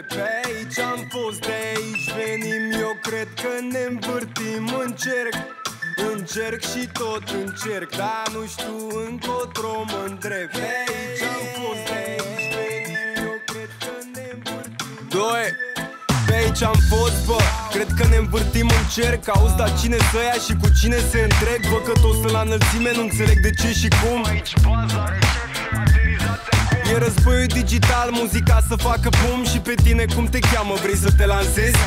de pe aici, am fost de aici Venim, eu cred că ne învârtim încerc, Încerc și tot încerc, dar nu știu încotro mă îndrept. Pe aici, am fost de aici, venim, eu cred că ne învârtim Doi. pe aici am fost, bă Cred că ne învârtim în cerc. Auzi, dar cine să ia și cu cine se întreg? Bă, că toți sunt la înălțime, nu înțeleg de ce și cum. Aici baza, recepția, E războiul digital, muzica să facă bum Și pe tine cum te cheamă, vrei să te lansezi?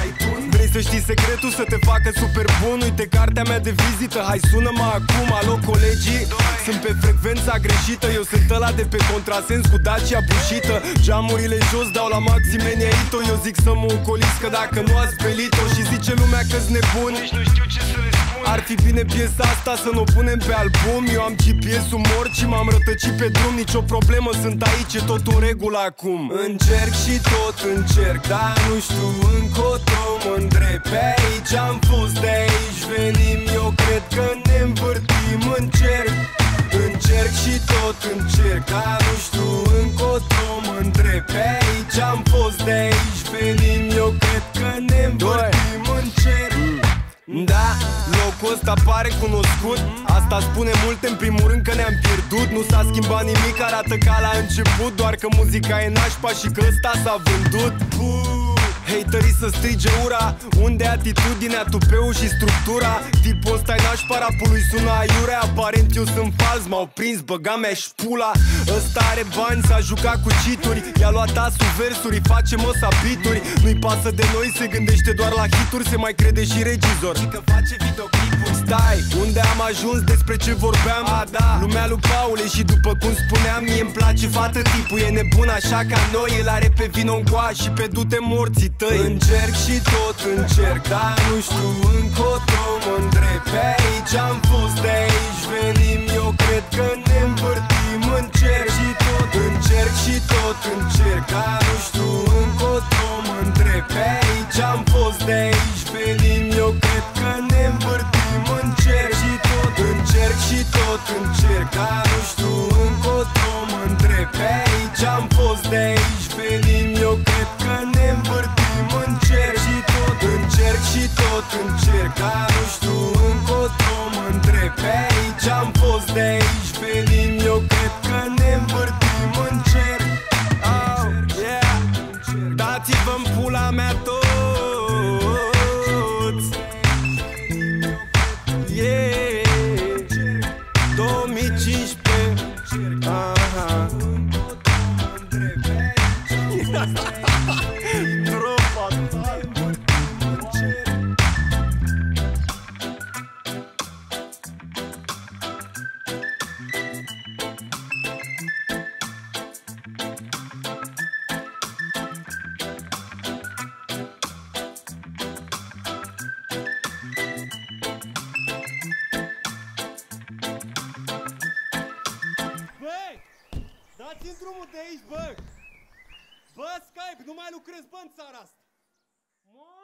Vrei să știi secretul să te facă super bun Uite cartea mea de vizită, hai sună-mă acum Alo colegii, sunt pe frecvența greșită Eu sunt ăla de pe contrasens cu Dacia bușită. Geamurile jos dau la maxim Ito Eu zic să mă ocoliți că dacă nu ați pelit-o Și zice lumea că-s nebun. Nici nu știu ce să le spun Ar fi bine piesa asta să nu punem pe album. Eu am GPS-ul mort și m-am rătăcit pe drum. Nici o problemă, sunt aici, e tot în regulă acum. Încerc și tot încerc, dar nu știu încotro mă îndrept. Pe aici am fost, de aici venim. Eu cred că ne învârtim în cerc Încerc și tot încerc, dar nu știu încotro mă îndrept. Pe aici am fost, de aici venim. Eu cred că ne învârtim în cerc da, locul ăsta pare cunoscut. Asta spune multe în primul rând că ne-am pierdut. Nu s-a schimbat nimic, arată ca la început. Doar că muzica e nașpa și că ăsta s-a vândut. Puh. Haterii să strige ura Unde atitudinea, tupeu și structura. Tipul ăsta e nașpa rapului sună aiurea. Aparent eu sunt fals, m-au prins, băga mea și pula Ăsta are bani, s-a jucat cu cituri. I-a luat asul versuri, face măsa bituri Nu-i pasă de noi, se gândește doar la hituri. Se mai crede și regizor. Și că face videoclipuri. Stai, unde am ajuns, despre ce vorbeam? A, da, lumea lui Paule și după cum spuneam Mie îmi place fată tipul, e nebun așa ca noi El are pe vino și pe dute morții tăi. Încerc și tot încerc, dar nu știu încotro și tot încerc Dar nu știu încotro mă îndrept Pe aici am fost, de aici venim Eu cred că ne învârtim Încerc și tot încerc și tot încerc Dar nu știu încotro mă îndrept Pe aici am fost, de aici venim Eu cred că ne învârtim Încerc și tot încerc și tot încerc Dar nu știu încotro mă îndrept Pe mea toți. Yeah 2015 Aha mai țin drumul de aici, bă! Bă, Skype, nu mai lucrez, bă, în țara asta! Mă!